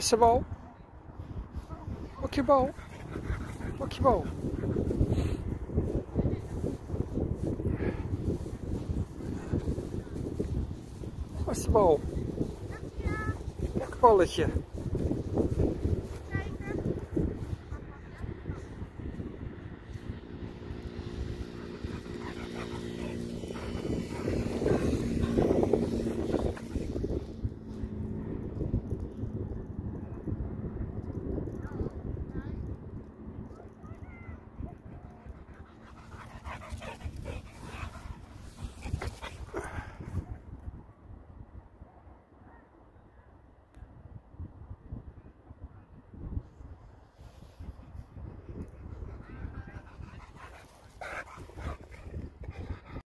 Is bal? Pak je bal. Pak je bal. Waar bal? Pak balletje.